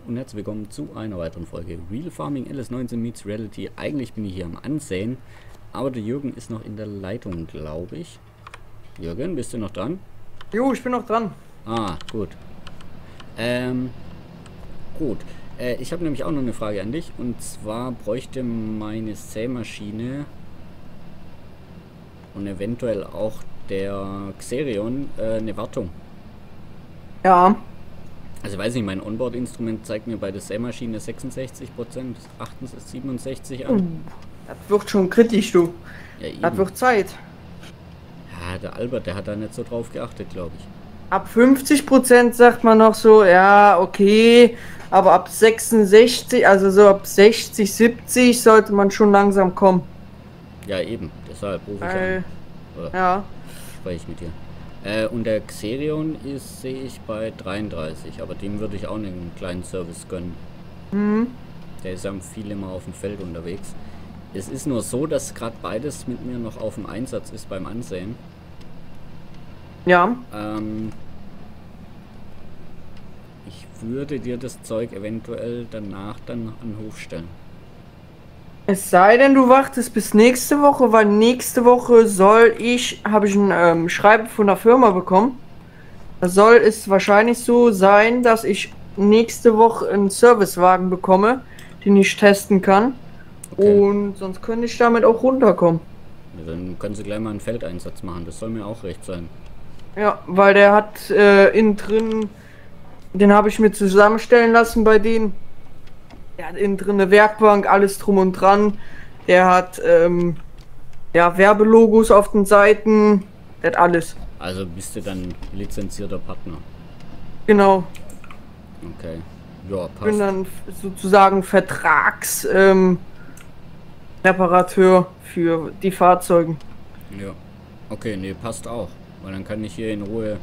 Hallo und herzlich willkommen zu einer weiteren Folge Real Farming LS19 meets Reality. Eigentlich bin ich hier am Ansehen, aber der Jürgen ist noch in der Leitung, glaube ich. Jürgen, bist du noch dran? Jo, ich bin noch dran. Ah, gut. Ähm, gut. Äh, ich habe nämlich auch noch eine Frage an dich. Und zwar bräuchte meine Sämaschine und eventuell auch der Xerion äh, eine Wartung. Ja. Also ich weiß nicht, mein Onboard-Instrument zeigt mir bei der Sämaschine 66%, des Achtens ist 67 an. Das wird schon kritisch, du. Ja, eben. Das wird Zeit. ja, der Albert, der hat da nicht so drauf geachtet, glaube ich. Ab 50% sagt man noch so, ja, okay. Aber ab 66, also so ab 60, 70 sollte man schon langsam kommen. Ja, eben. Deshalb rufe ich Weil, an. Oder ja. spreche ich mit dir. Äh, und der Xerion ist, sehe ich, bei 33. Aber dem würde ich auch einen kleinen Service gönnen. Hm. Der ist ja viel immer auf dem Feld unterwegs. Es ist nur so, dass gerade beides mit mir noch auf dem Einsatz ist beim Ansehen. Ja. Ähm, ich würde dir das Zeug eventuell danach dann an den Hof stellen. Es sei denn, du wartest bis nächste Woche, weil nächste Woche soll ich, habe ich ein ähm, Schreiben von der Firma bekommen. Da soll es wahrscheinlich so sein, dass ich nächste Woche einen Servicewagen bekomme, den ich testen kann. Okay. Und sonst könnte ich damit auch runterkommen. Ja, Dann können sie gleich mal einen Feldeinsatz machen. Das soll mir auch recht sein. Ja, weil der hat äh, innen drin, den habe ich mir zusammenstellen lassen bei denen. Der hat innen drin eine Werkbank, alles drum und dran. Der hat ähm, ja Werbelogos auf den Seiten. Der hat alles. Also bist du dann lizenzierter Partner. Genau. Okay. Ja, Ich bin passt. dann sozusagen Vertrags ähm, für die Fahrzeugen. Ja. Okay, nee, passt auch. Weil dann kann ich hier in Ruhe,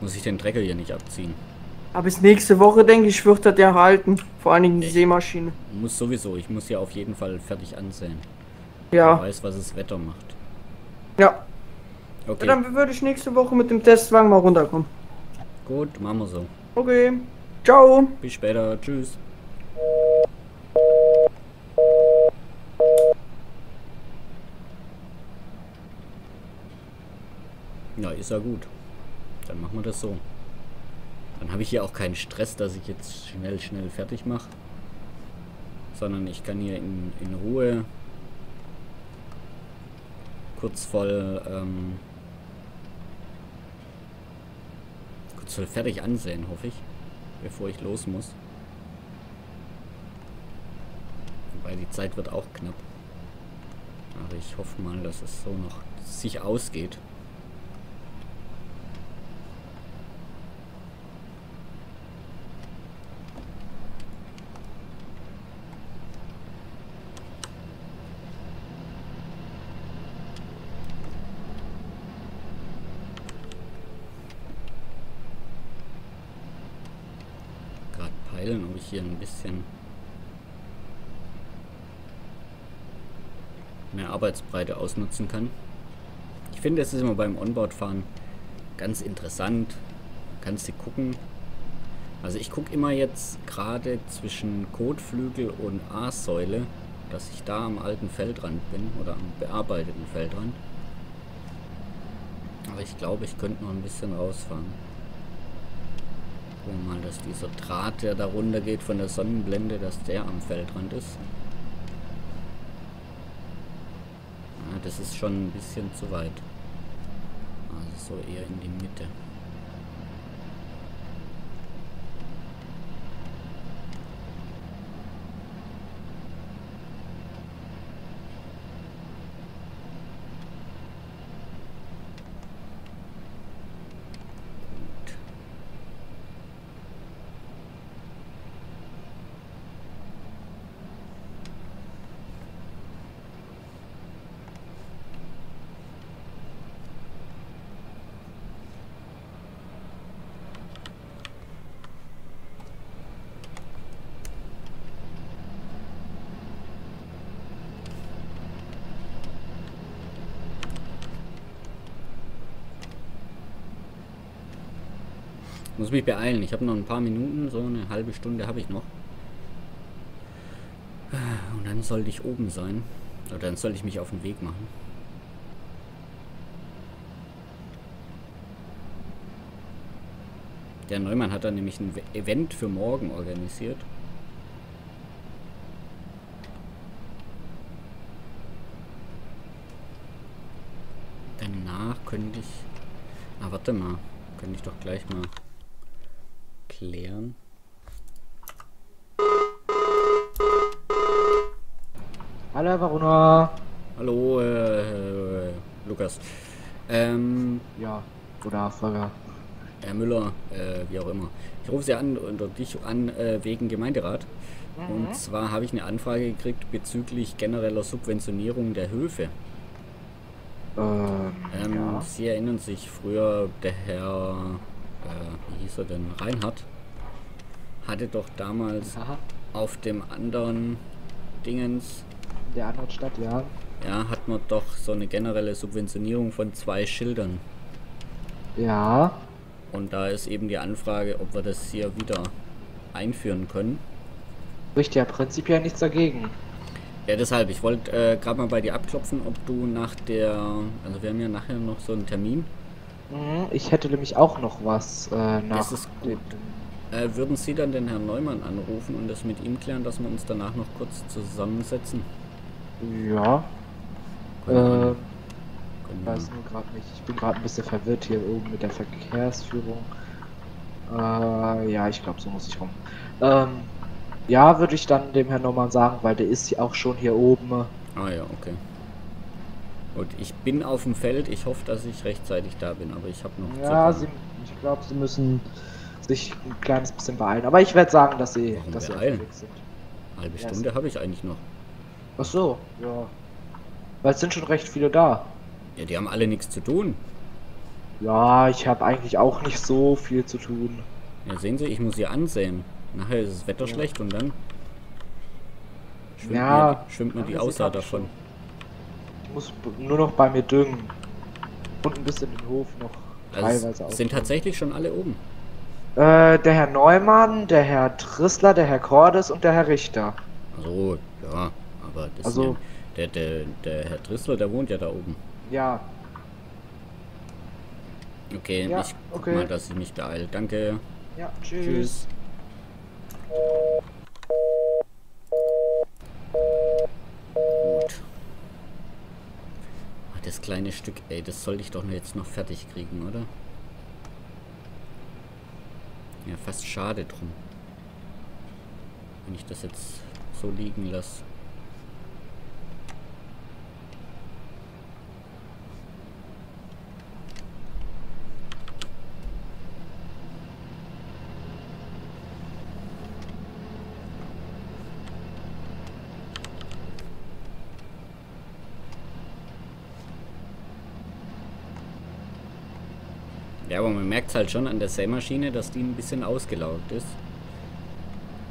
muss ich den Trecker hier nicht abziehen. Aber bis nächste Woche, denke ich, wird das ja halten. Vor allen Dingen die? Seemaschine. Muss sowieso, ich muss hier auf jeden Fall fertig ansehen. Ich Ja. weiß, was das Wetter macht. Ja. Okay, ja. Dann würde ich nächste Woche mit dem Testwagen mal runterkommen. gut, machen wir so. Okay. Ciao. Bis später, tschüss. Ja, ist ja gut. Dann machen wir das so. Dann habe ich hier auch keinen Stress, dass ich jetzt schnell, schnell fertig mache. Sondern ich kann hier in, in Ruhe kurz voll, ähm, kurz voll fertig ansehen, hoffe ich bevor ich los muss. Wobei die Zeit wird auch knapp. Aber ich hoffe mal, dass es so noch sich ausgeht. Gerade peilen, ob ich hier ein bisschen mehr Arbeitsbreite ausnutzen kann. Ich finde, es ist immer beim Onboard-Fahren ganz interessant. Kannst du gucken. Also ich gucke immer jetzt gerade zwischen Kotflügel und A-Säule, dass ich da am alten Feldrand bin oder am bearbeiteten Feldrand. Aber ich glaube, ich könnte noch ein bisschen rausfahren. Gucken wir mal, dass dieser Draht, der da runter geht von der Sonnenblende, dass der am Feldrand ist. Ah, das ist schon ein bisschen zu weit. Also so eher in die Mitte. Muss mich beeilen. Ich habe noch ein paar Minuten, so eine halbe Stunde habe ich noch. Und dann sollte ich oben sein. Oder dann sollte ich mich auf den Weg machen. Der Neumann hat dann nämlich ein Event für morgen organisiert. Danach könnte ich... Ah, warte mal. Könnte ich doch gleich mal klären. Hallo, Varuna. Hallo, äh, äh, Lukas. Ähm, Ja, oder Volker. Herr Müller, äh, wie auch immer. Ich rufe Sie an oder dich an äh, wegen Gemeinderat. Und zwar habe ich eine Anfrage gekriegt bezüglich genereller Subventionierung der Höfe. Ähm, Ähm, ja. Sie erinnern sich früher, der Herr, äh, wie hieß er denn, Reinhard, hatte doch damals Aha. auf dem anderen Dingens, In der anderen Stadt, ja. ja, hat man doch so eine generelle Subventionierung von zwei Schildern. Ja. Und da ist eben die Anfrage, ob wir das hier wieder einführen können. Spricht ja prinzipiell nichts dagegen. Ja, deshalb, ich wollte äh, gerade mal bei dir abklopfen, ob du nach der, also wir haben ja nachher noch so einen Termin. Mhm, ich hätte nämlich auch noch was äh, nach. Das ist gut. Äh, würden Sie dann den Herrn Neumann anrufen und das mit ihm klären, dass wir uns danach noch kurz zusammensetzen? Ja. Äh, Können ich wir- weiß nur gerade nicht. Ich bin gerade ein bisschen verwirrt hier oben mit der Verkehrsführung. Äh, ja, ich glaube, so muss ich rum. Ähm, ja, würde ich dann dem Herrn Norman sagen, weil der ist ja auch schon hier oben. Ah ja, okay. Gut, ich bin auf dem Feld. Ich hoffe, dass ich rechtzeitig da bin, aber ich habe noch Ja, sie, ich glaube, sie müssen sich ein kleines bisschen beeilen. Aber ich werde sagen, dass sie, Warum dass sie unterwegs sind. eine halbe Ja, Stunde habe ich eigentlich noch. Ach so, ja. Weil es sind schon recht viele da. Ja, die haben alle nichts zu tun. Ja, ich habe eigentlich auch nicht so viel zu tun. Ja, sehen Sie, ich muss sie ansehen. Nachher ist das Wetter Ja. schlecht und dann schwimmt Ja, mir, schwimmt mir die Aussaat davon. Ich muss nur noch bei mir düngen. Und ein bisschen den Hof noch teilweise Also es sind aufräumen. tatsächlich schon alle oben. Äh, der Herr Neumann, der Herr Trissler, der Herr Cordes und der Herr Richter. Also, ja, aber das Also- sind ja, der, der, der Herr Drissler, der wohnt ja da oben. Ja, Okay, Ja, ich okay. mal, dass ich mich beeile. Danke. ja, tschüss. Tschüss. Gut. Ach, das kleine Stück, ey, das sollte ich doch nur jetzt noch fertig kriegen, oder? Ja, fast schade drum. Wenn ich das jetzt so liegen lasse. Merkt halt schon an der Sämaschine, dass die ein bisschen ausgelaugt ist.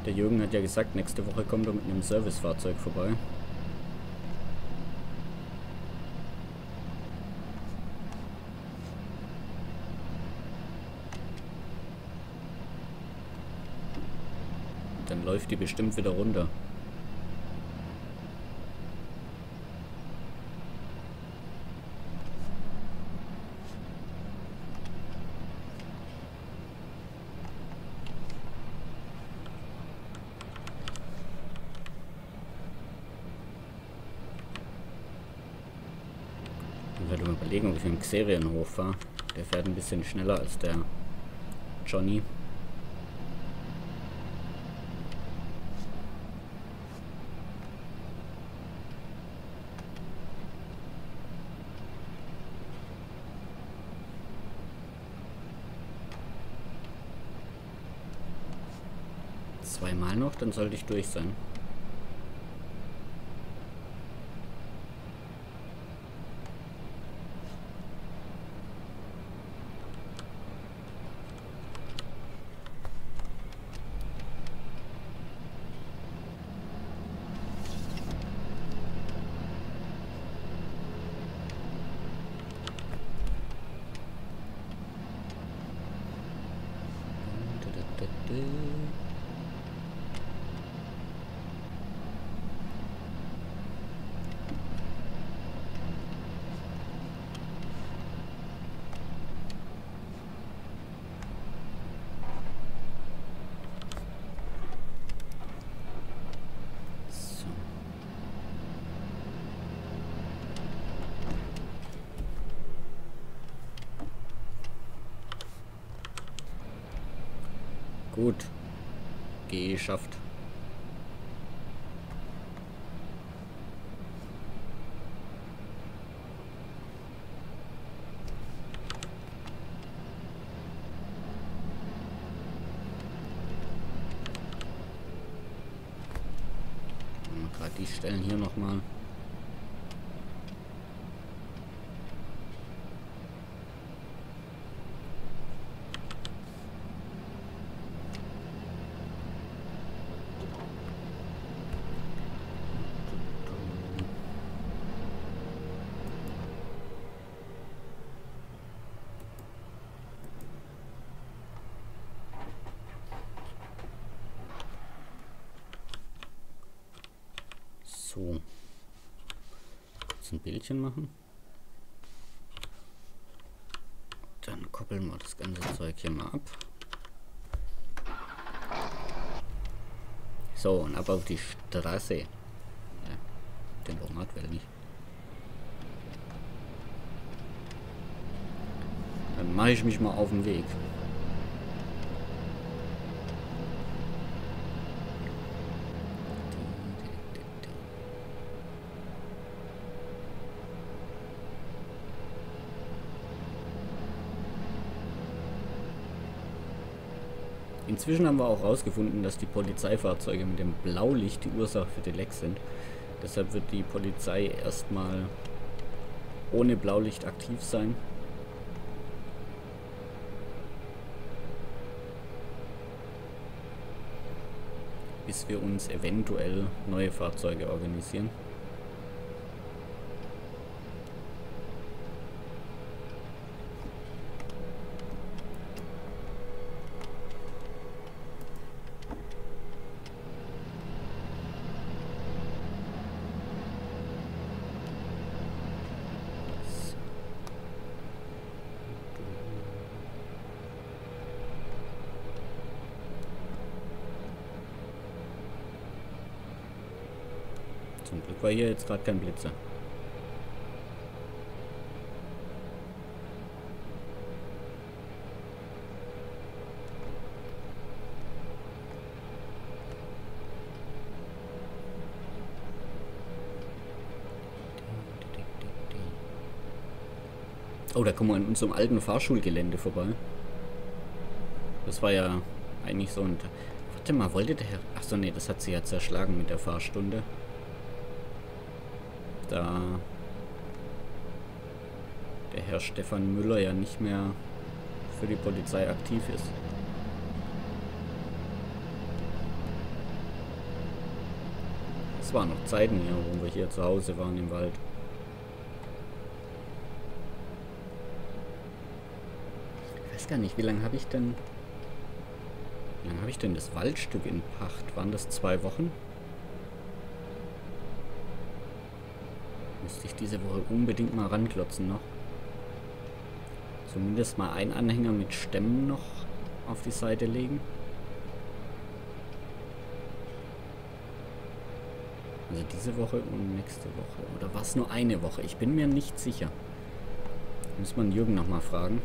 Der Jürgen hat ja gesagt, nächste Woche kommt er mit einem Servicefahrzeug vorbei. Dann läuft die bestimmt wieder runter. Ich werde mal überlegen, ob ich dem Xerienhof fahre. Der fährt ein bisschen schneller als der Johnny. Zweimal noch, dann sollte ich durch sein. Gut. Geschafft. Gerade die Stellen hier nochmal. So. Jetzt ein Bildchen machen. Dann koppeln wir das ganze Zeug hier mal ab. So, und ab auf die Straße. Ja, Tempomat will nicht. Dann mache ich mich mal auf den Weg. Inzwischen haben wir auch herausgefunden, dass die Polizeifahrzeuge mit dem Blaulicht die Ursache für die Lecks sind. Deshalb wird die Polizei erstmal ohne Blaulicht aktiv sein. Bis wir uns eventuell neue Fahrzeuge organisieren. Zum Glück war hier jetzt gerade kein Blitzer. Oh, da kommen wir an unserem alten Fahrschulgelände vorbei. Das war ja eigentlich so ein... Warte mal, wollte der Herr... Achso, nee, das hat sie ja zerschlagen mit der Fahrstunde. Da der Herr Stefan Müller ja nicht mehr für die Polizei aktiv ist. Es waren noch Zeiten hier, wo wir hier zu Hause waren im Wald. Ich weiß gar nicht, wie lange habe ich denn... Wie lange habe ich denn das Waldstück in Pacht? Waren das zwei Wochen? Müsste ich diese Woche unbedingt mal ranklotzen noch. Zumindest mal einen Anhänger mit Stämmen noch auf die Seite legen. Also diese Woche und nächste Woche. Oder war es nur eine Woche? Ich bin mir nicht sicher. Muss man Jürgen nochmal fragen.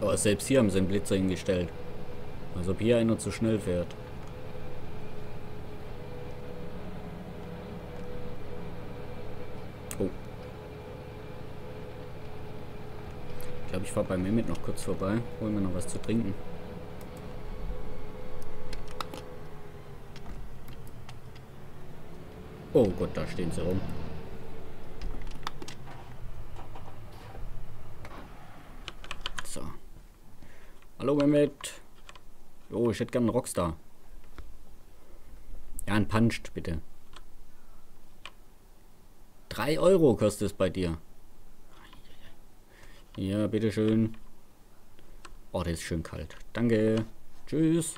Aber selbst hier haben sie einen Blitzer hingestellt. Als ob hier einer zu schnell fährt. Oh. Ich fahre bei Mehmet noch kurz vorbei. Holen wir noch was zu trinken. Oh Gott, da stehen sie rum. So. Hallo Mehmet. Jo, ich hätte gerne einen Rockstar. Ja, ein Punched, bitte. 3 Euro kostet es bei dir. Ja, bitteschön. Oh, der ist schön kalt. Danke. Tschüss.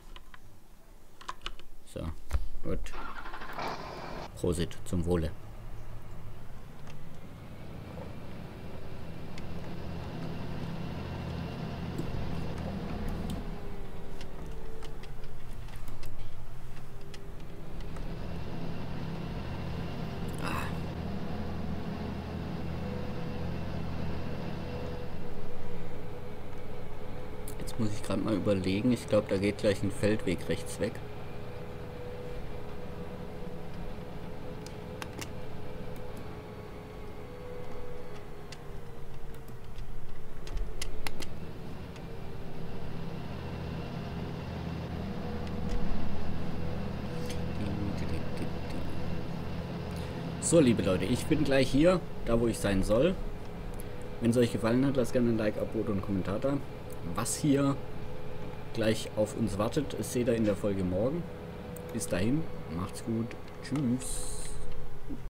So, gut. Prosit, zum Wohle. Mal überlegen. Ich glaube, da geht gleich ein Feldweg rechts weg. So, liebe Leute, ich bin gleich hier, da wo ich sein soll. Wenn es euch gefallen hat, lasst gerne ein Like, Abo und Kommentar da. Was hier gleich auf uns wartet, seht ihr in der Folge morgen. Bis dahin, macht's gut. Tschüss.